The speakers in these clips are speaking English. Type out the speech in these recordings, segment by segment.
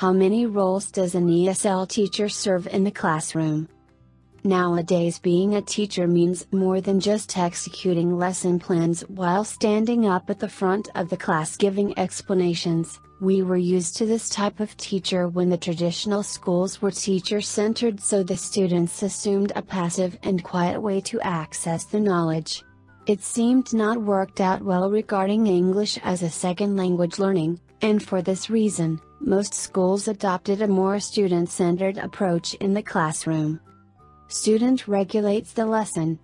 How many roles does an ESL teacher serve in the classroom? Nowadays, being a teacher means more than just executing lesson plans while standing up at the front of the class giving explanations. We were used to this type of teacher when the traditional schools were teacher centered, so the students assumed a passive and quiet way to access the knowledge. It seemed not worked out well regarding English as a second language learning, and for this reason, most schools adopted a more student centered approach in the classroom. Student regulates the lesson.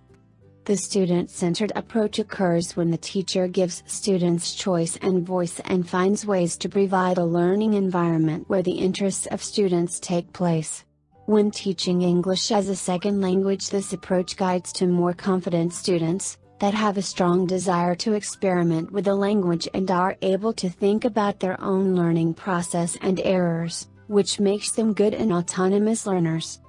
The student centered approach occurs when the teacher gives students choice and voice and finds ways to provide a learning environment where the interests of students take place. When teaching English as a second language, this approach guides to more confident students, that have a strong desire to experiment with the language and are able to think about their own learning process and errors, which makes them good and autonomous learners.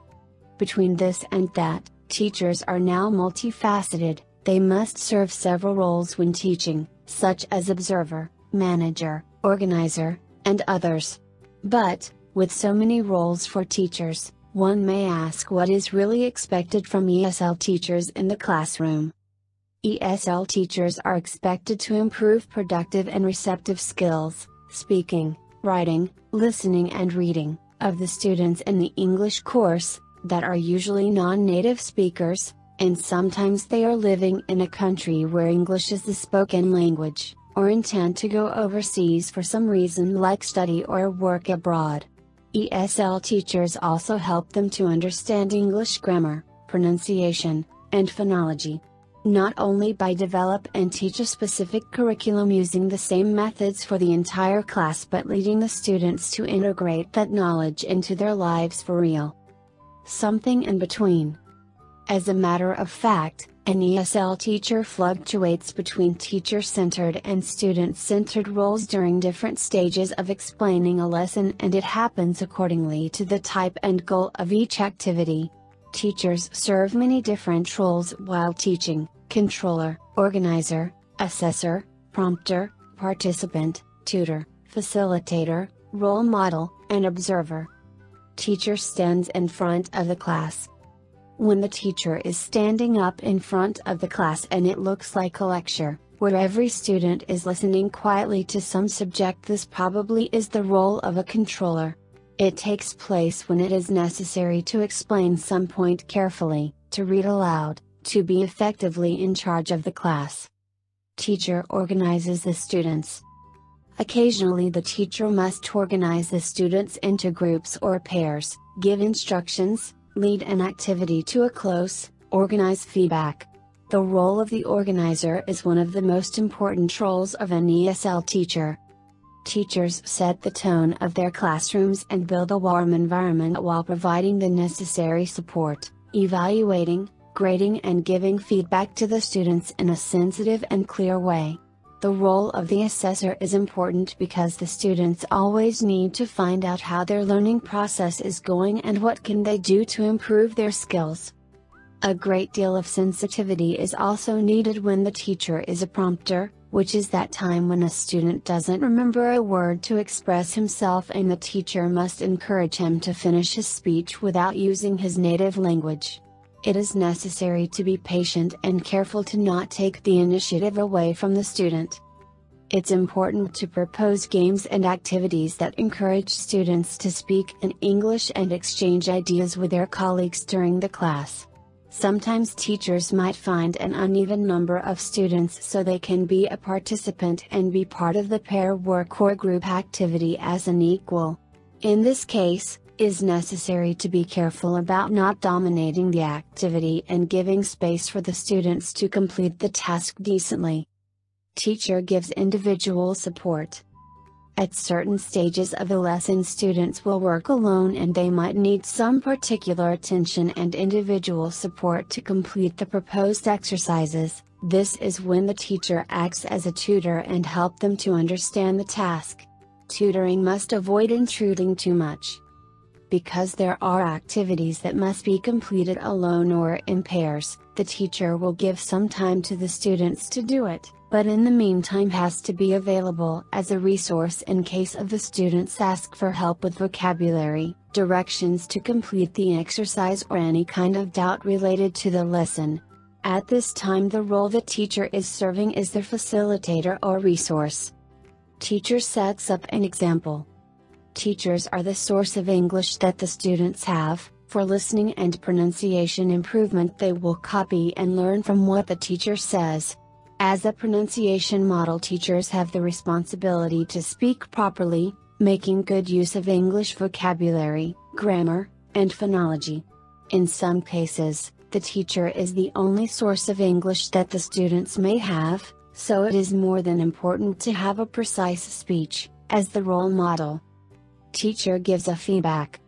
Between this and that, teachers are now multifaceted, they must serve several roles when teaching, such as observer, manager, organizer, and others. But, with so many roles for teachers, one may ask what is really expected from ESL teachers in the classroom. ESL teachers are expected to improve productive and receptive skills, speaking, writing, listening, and reading, of the students in the English course, that are usually non-native speakers, and sometimes they are living in a country where English is the spoken language, or intend to go overseas for some reason like study or work abroad. ESL teachers also help them to understand English grammar, pronunciation, and phonology. Not only by develop and teach a specific curriculum using the same methods for the entire class but leading the students to integrate that knowledge into their lives for real something in between. As a matter of fact, an ESL teacher fluctuates between teacher centered and student centered roles during different stages of explaining a lesson, and it happens accordingly to the type and goal of each activity. Teachers serve many different roles while teaching controller, organizer, assessor, prompter, participant, tutor, facilitator, role model, and observer teacher stands in front of the class. When the teacher is standing up in front of the class and it looks like a lecture, where every student is listening quietly to some subject, this probably is the role of a controller. It takes place when it is necessary to explain some point carefully, to read aloud, to be effectively in charge of the class. Teacher organizes the students, Occasionally the teacher must organize the students into groups or pairs, give instructions, lead an activity to a close, organize feedback. The role of the organizer is one of the most important roles of an ESL teacher. Teachers set the tone of their classrooms and build a warm environment while providing the necessary support, evaluating, grading and giving feedback to the students in a sensitive and clear way. The role of the assessor is important because the students always need to find out how their learning process is going and what can they do to improve their skills. A great deal of sensitivity is also needed when the teacher is a prompter, which is that time when a student doesn't remember a word to express himself and the teacher must encourage him to finish his speech without using his native language it is necessary to be patient and careful to not take the initiative away from the student. It's important to propose games and activities that encourage students to speak in English and exchange ideas with their colleagues during the class. Sometimes teachers might find an uneven number of students so they can be a participant and be part of the pair work or group activity as an equal. In this case, is necessary to be careful about not dominating the activity and giving space for the students to complete the task decently. Teacher gives individual support. At certain stages of the lesson students will work alone and they might need some particular attention and individual support to complete the proposed exercises. This is when the teacher acts as a tutor and help them to understand the task. Tutoring must avoid intruding too much because there are activities that must be completed alone or in pairs, the teacher will give some time to the students to do it, but in the meantime has to be available as a resource in case of the students ask for help with vocabulary, directions to complete the exercise or any kind of doubt related to the lesson. At this time the role the teacher is serving is the facilitator or resource. Teacher sets up an example. Teachers are the source of English that the students have, for listening and pronunciation improvement they will copy and learn from what the teacher says. As a pronunciation model teachers have the responsibility to speak properly, making good use of English vocabulary, grammar, and phonology. In some cases, the teacher is the only source of English that the students may have, so it is more than important to have a precise speech, as the role model. Teacher gives a feedback.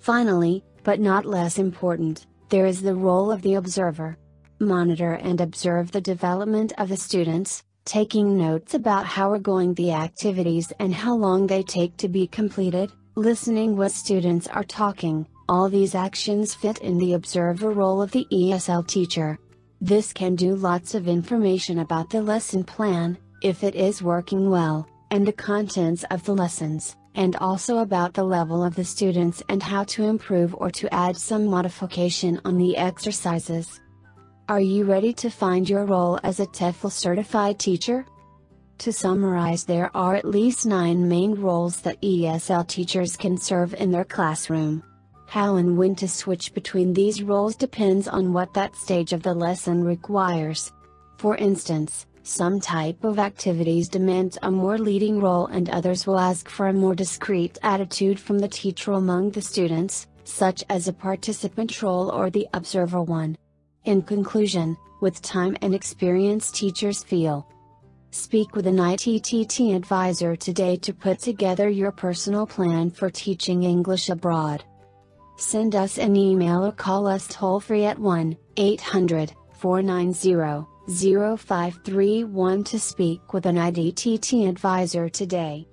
Finally, but not less important, there is the role of the observer. Monitor and observe the development of the students, taking notes about how are going the activities and how long they take to be completed, listening what students are talking, all these actions fit in the observer role of the ESL teacher. This can do lots of information about the lesson plan, if it is working well, and the contents of the lessons, and also about the level of the students and how to improve or to add some modification on the exercises. Are you ready to find your role as a TEFL certified teacher? To summarize there are at least 9 main roles that ESL teachers can serve in their classroom. How and when to switch between these roles depends on what that stage of the lesson requires. For instance, some type of activities demand a more leading role and others will ask for a more discreet attitude from the teacher among the students, such as a participant role or the observer one. In conclusion, with time and experience teachers feel. Speak with an ITTT advisor today to put together your personal plan for teaching English abroad. Send us an email or call us toll free at 1 800 490 0531 to speak with an ITTT advisor today.